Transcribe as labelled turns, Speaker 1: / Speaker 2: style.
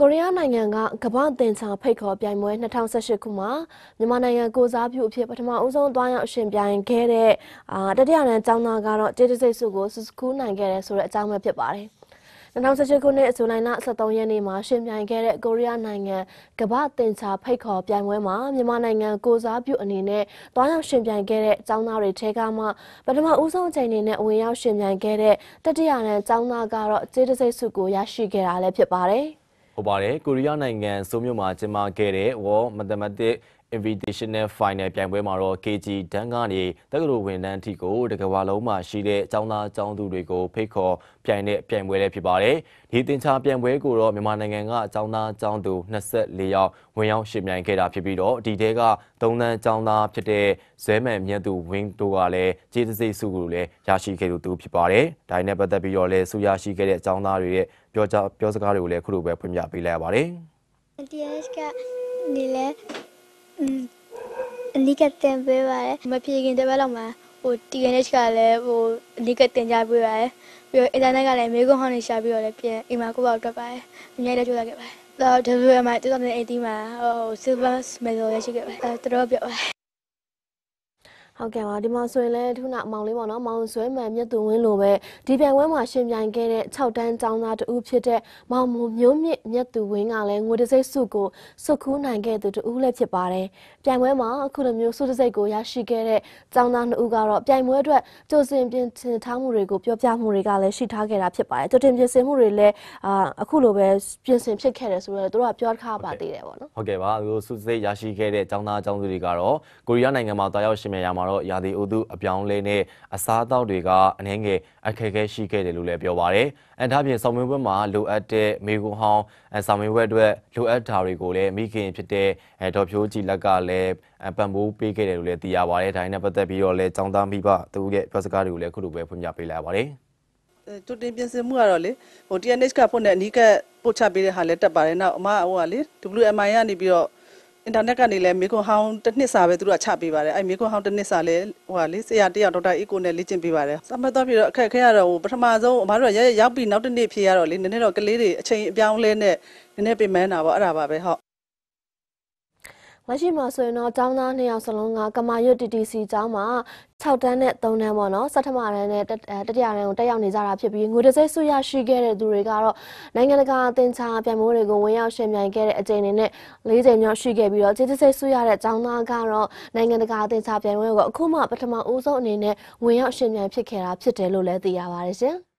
Speaker 1: ကိုရီးယားနိုင်ငံကကမ္ဘာသင်္ချာဖိတ်ခေါ်ပြိုင်ပွဲ2018ခုမှာမြန်မာနိုင်ငံကိုစားပြုအဖြစ်ပထမအဦးဆုံးသွားရောက်ရှင်ပြိုင်ခဲ့တဲ့အာတတိယတန်းကျောင်းသားကတော့ကျေးဇူးစိတ်စုကိုစစကူးနိုင်ခဲ့တယ်ဆိုတဲ့အကြောင်းပဲဖြစ်ပါတယ်။2018ခုနှစ်ဇူလိုင်လ23ရက်နေ့မှာရှင်ပြိုင်ခဲ့တဲ့ကိုရီးယားနိုင်ငံကမ္ဘာသင်္ချာဖိတ်ခေါ်ပြိုင်ပွဲမှာမြန်မာနိုင်ငံကိုစားပြုအနေနဲ့တွားရောက်ရှင်ပြိုင်ခဲ့တဲ့ကျောင်းသားတွေထဲကမှပထမဦးဆုံးအချိန်အနေနဲ့ဝင်ရောက်ရှင်ပြိုင်ခဲ့တဲ့တတိယတန်းကျောင်းသားကတော့ကျေးဇူးစိတ်စုကိုရရှိခဲ့တာလည်းဖြစ်ပါတယ်။
Speaker 2: ဟုတ်ပါတယ်ကိုရီးယားနိုင်ငံစိုးမြို့မှာကျင်းပခဲ့တဲ့ World Mathematics Invitational Final ပြိုင်ပွဲမှာတော့ KG ဒန်းကနေတက္ကသိုလ်ဝန်ထမ်းအထိကိုတကဘာလုံးမှာရှိတဲ့အကြောင်းသားအကြောင်းသူတွေကိုဖိတ်ခေါ်ပြိုင်တဲ့ပြိုင်ပွဲလေးဖြစ်ပါတယ်။ဒီတင်ချာပြိုင်ပွဲကိုတော့မြန်မာနိုင်ငံကအကြောင်းသားအကြောင်းသူ24ယောက်ဝင်ရောက်ရှင်ပြိုင်ခဲ့တာဖြစ်ပြီးတော့ဒီတဲက3တန်းအကြောင်းသားဖြစ်တဲ့ဇဲမှန်မြတ်သူဝင်းတို့ကလည်းကျေးဇူးစိတ်စုကိုလည်းရရှိခဲ့လို့သူဖြစ်ပါတယ်။ဒါနဲ့ပတ်သက်ပြီးတော့လည်းဆုရရှိခဲ့တဲ့အကြောင်းသားတွေရဲ့ပြောကြပြောစကားတွေကိုလည်းခုလိုပဲဖွင့်ပြပေးလိုက်ရပါတယ်။
Speaker 3: TS ကနေလဲ အနိကတင်ပေးပါတယ်မဖြေခင်တပတ်လောက်မှာဟို TNH ကလည်းဟိုအနိကတင်ကြပေးပါတယ်ပြီးတော့ internet ကလည်းမေကွန်ဟောင်းနေရှာပြီးတော့လည်းပြန်အိမ်မှာကိုပေါ့တက်ပါတယ်အများကြီးကြိုးစားခဲ့ပါတယ်တော့ WM 2018မှာဟို silver medal ရရှိခဲ့ပါတယ်တော်တော်ပြောပါတယ်
Speaker 1: ဟုတ်ကဲ့ပါဒီမှာဆိုရင်လည်းထုနမောင်လေးပေါ့နော်မောင်ဆွဲမှန်မြတ်သူဝင်းလိုပဲဒီပြိုင်ပွဲမှာရှင်ပြိုင်ခဲ့တဲ့6တန်းကျောင်းသားတူဖြစ်တဲ့မောင်မျိုးမြင့်မြတ်သူဝင်းကလည်းငွေတစိမ့်စုကိုစုခူးနိုင်ခဲ့သူတူလည်းဖြစ်ပါတယ်ပြိုင်ပွဲမှာအခုလိုမျိုးစုတစိမ့်ကိုရရှိခဲ့တဲ့ကျောင်းသားနှစ်ဦးကတော့ပြိုင်ပွဲအတွက်ကြိုတင်ပြင်ဆင်ထားမှုတွေကိုပြောပြမှုတွေကလည်းရှိထားခဲ့တာဖြစ်ပါတယ်ကြိုတင်ပြင်ဆင်မှုတွေလည်းအာအခုလိုပဲပြင်ဆင်ဖြစ်ခဲ့တယ်ဆိုတော့တို့ကပြောထားပါသေးတယ်ပေါ့နော်
Speaker 2: ဟုတ်ကဲ့ပါသူစုတစိမ့်ရရှိခဲ့တဲ့ကျောင်းသားကျောင်းသူတွေကတော့ကိုရီးယားနိုင်ငံမှာတာရောက်ရှင်မြန်ရမှာတော့ရာသီဥတုအပြောင်းလဲနဲ့အစားအသောက်တွေကအနေငယ်အခက်အခဲရှိခဲ့တယ်လို့လည်းပြောပါရယ်။အဲဒါပြင်ဆောင်းမင်းဘက်မှာလိုအပ်တဲ့မေကွန်ဟောင်းဆောင်းမင်းဘက်အတွက်လိုအပ်တာတွေကိုလည်းမိခင်ဖြစ်တဲ့ဒေါ်ဖြိုးကြည်လက်ကလည်းပံ့ပိုးပေးခဲ့တယ်လို့လည်းသိရပါရယ်။ဒါနဲ့ပတ်သက်ပြီးတော့လည်းចောင်းသားမိဘသူရဲ့ပြောစကားတွေကိုလည်းခုလိုပဲဖွင့်ပြပေးလိုက်ပါရယ်။
Speaker 4: တူတင်ပြင်ဆင်မှုကတော့လေဟို TNH ကပို့တဲ့အနီးကပို့ချပေးတဲ့ဟာလည်းတက်ပါတယ်နောက်အမဟိုကလေ WMI ကနေပြီးတော့ အင်တာနက်ကနေလည်းမေခွန်ဟောင်းတစ်နှစ်စာပဲသူတို့ကချပေးပါတယ်အဲ့မေခွန်ဟောင်းတစ်နှစ်စာလည်းဟိုဟာလေဆရာတယောက်ဒေါက်တာအီကိုနဲ့လေ့ကျင့်ပေးပါတယ်စမတ်တော့ပြီးတော့အခက်ခဲရတော့ပထမဆုံးအမတို့ကရောက်ပြီးနောက်တစ်နေ့ဖြေရတော့လေနည်းနည်းတော့ကလေးတွေအချိန်အပြောင်းလဲနဲ့နည်းနည်းပြင်မန်းတာပေါ့အဲ့ဒါပါပဲဟုတ်
Speaker 1: လက်ရှိမှာဆိုရင်တော့ကျောင်းသားနှစ်ယောက်စလုံးကကမာရွတ် TTC ကျောင်းမှာ6တန်းနဲ့3တန်းပေါ့နော်စထမတန်းနဲ့တတိယတန်းကိုတက်ရောက်နေကြတာဖြစ်ပြီးငွေတစိဆုရရှိခဲ့တဲ့သူတွေကတော့နိုင်ငံတကာအသင်ချာပြိုင်ပွဲတွေကိုဝင်ရောက်ရှင်ပြိုင်ခဲ့တဲ့အကြိမ်တွေနဲ့၄ချိန်မြောက်ရှိခဲ့ပြီးတော့ကျေးဇူးစိတ်ဆုရတဲ့ကျောင်းသားကတော့နိုင်ငံတကာအသင်ချာပြိုင်ပွဲကိုအခုမှပထမဦးဆုံးအနေနဲ့ဝင်ရောက်ရှင်ပြိုင်ဖြစ်ခဲ့တာဖြစ်တယ်လို့လည်းသိရပါတယ်ရှင်။